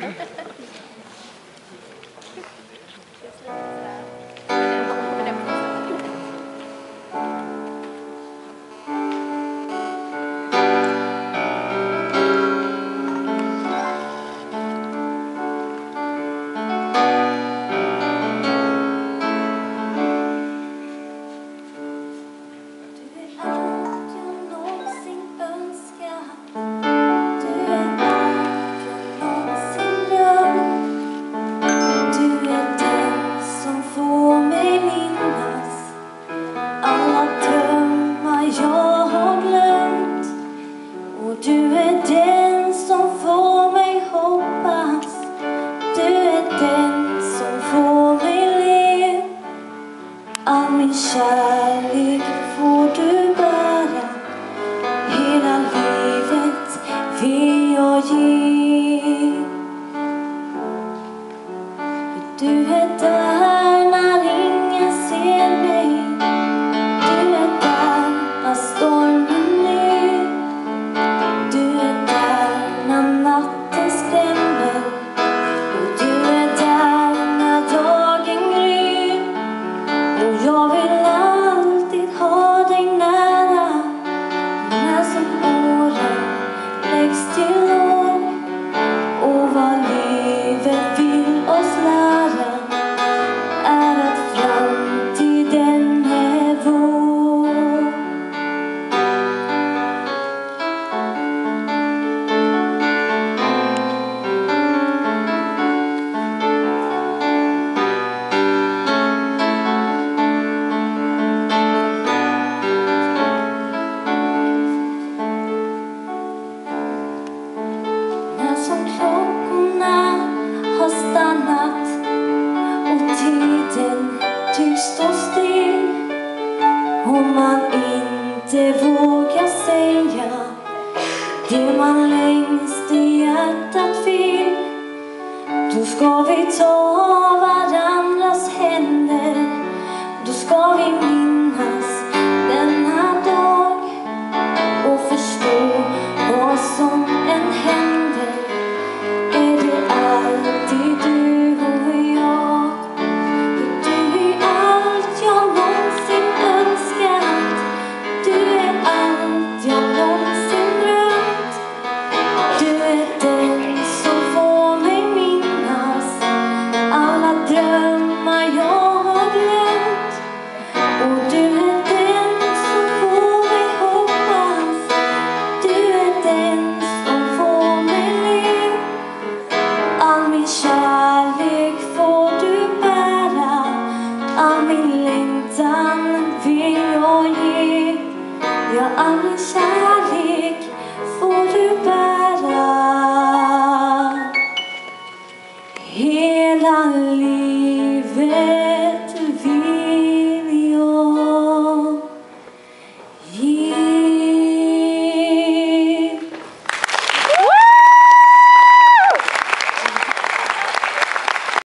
Okay. Min kärlek får du bära. Hela livet vill jag ge. Du är där. Och jag vill alltid ha dig nära. När som åren läggs till inte vågar säga det man längst i hjärtat vill. Då ska vi ta varandras händer. Då ska vi all min längtan vill jag ge. Ja, all min kärlek